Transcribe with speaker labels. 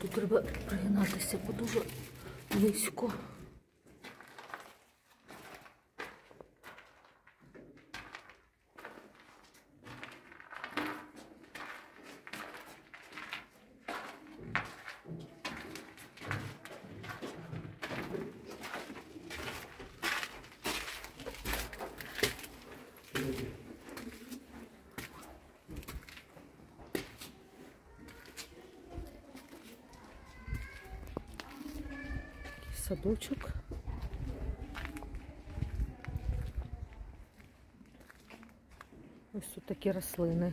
Speaker 1: Тут треба пригинатися, дуже близько. Садочок. Ось тут такі рослини.